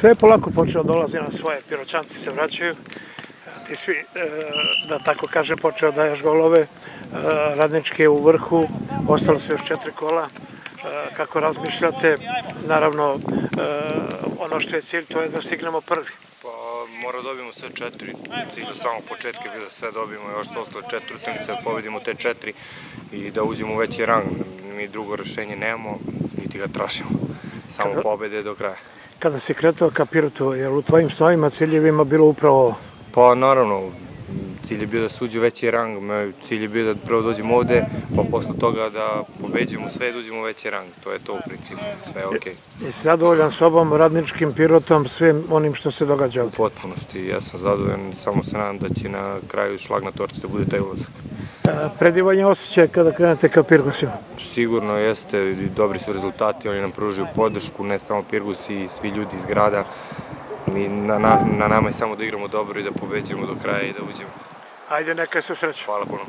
Sve je polako počeo dolazi na svoje, piroćanci se vraćaju, ti svi, e, da tako kažem, počeo daješ golove, e, radnički je u vrhu, ostalo su još četiri kola, e, kako razmišljate, naravno ono što je cilj to je da stignemo prvi. Pa mora da dobijemo sve četiri, cilj od samog početka je da sve dobijemo, još su ostale četiri utakmice, da pobedimo te četiri i da uđemo u veći rang. Mi drugo rešenje nemamo, niti ga tražimo, samo pobede do kraja. Kada si kretao ka Pirotu, je li u tvojim snovima, ciljevima bilo upravo? Pa naravno, cilj je bio da suđu veći rang, cilj je bio da prvo dođemo ovde, pa posle toga da pobeđujemo sve i dođemo u veći rang, to je to u principu, sve je okej. Okay. I zadovoljan sobom, radničkim Pirotom, svim onim što se događa ovde? U potpunosti, ja sam zadovoljan, samo se nadam da će na kraju šlag na torti da bude taj ulazak. Predivanje osjećaje kada krenete ka Pirgosima? Sigurno jeste, dobri su rezultati, oni nam pružaju podršku, ne samo Pirgusi i svi ljudi iz grada. Mi, na, na, na nama je samo da igramo dobro i da pobeđujemo do kraja i da uđemo. Aydın Akkası Sıraç. Fala Bruno.